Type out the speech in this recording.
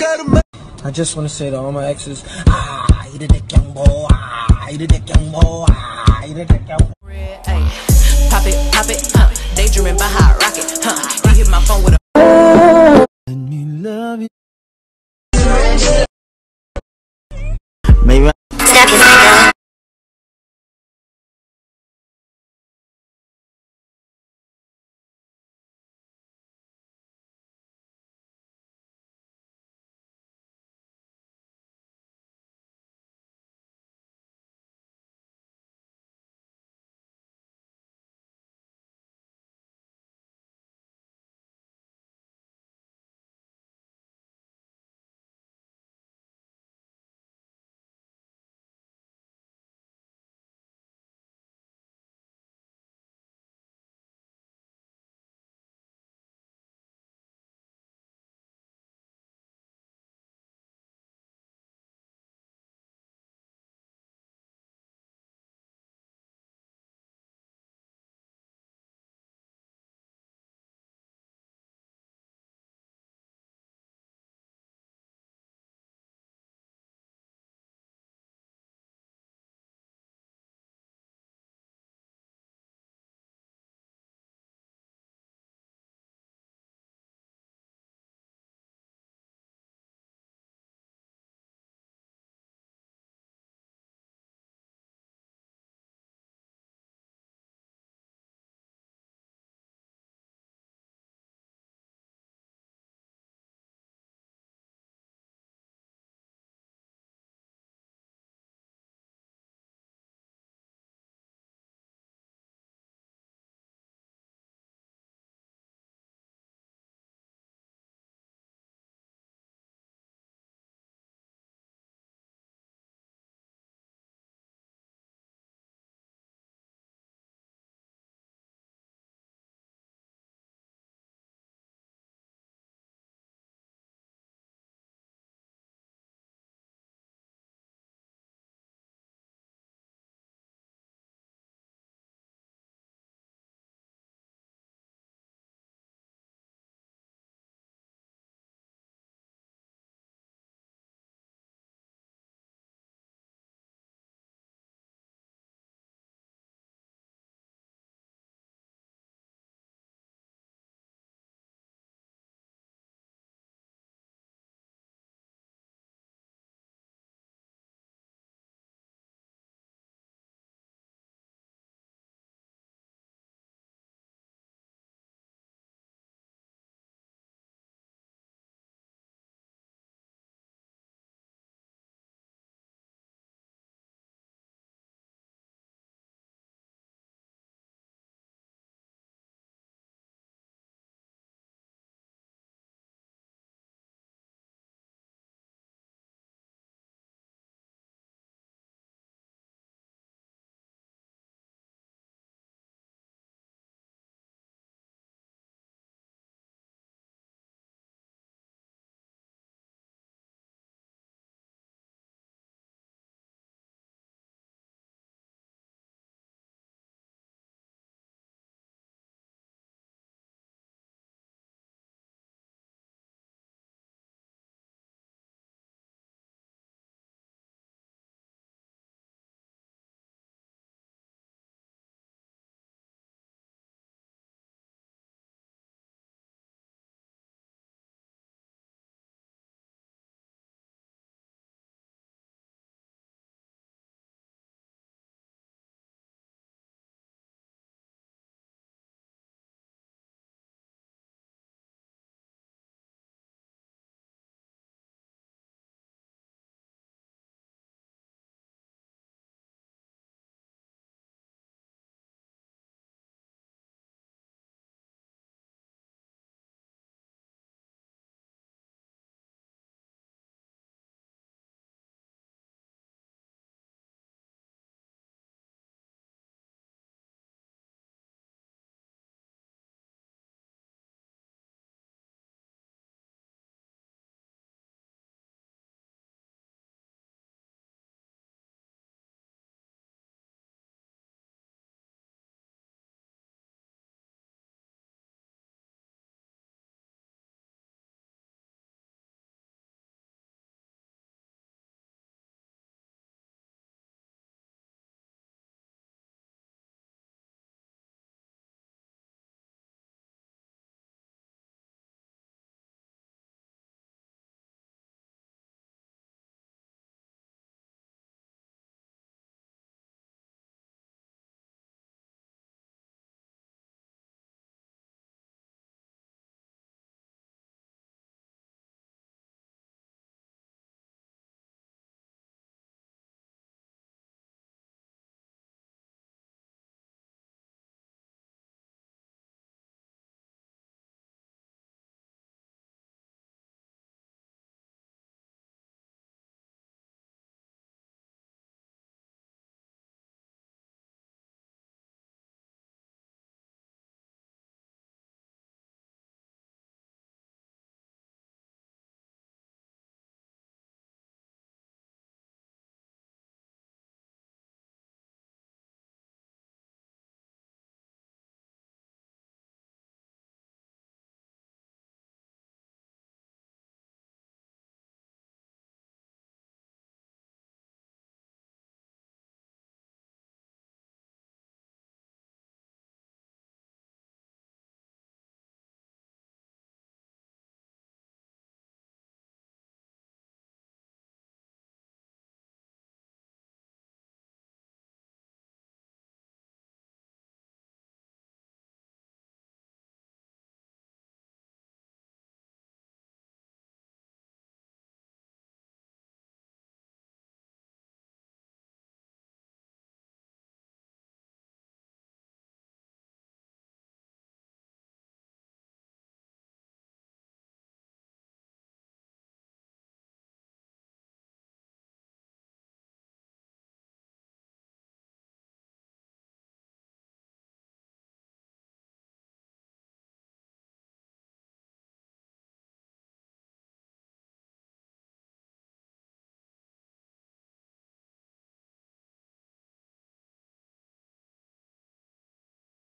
got a. I just want to say to all my exes, ah, you the dick young boy, ah, you the dick young boy, ah, you the dick young boy. Pop it, pop it, huh? Daydreaming by hot rocket, huh? He hit my phone with a